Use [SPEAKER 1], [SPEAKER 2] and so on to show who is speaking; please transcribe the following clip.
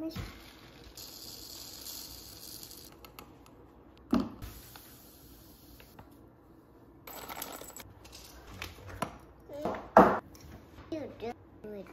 [SPEAKER 1] You do it.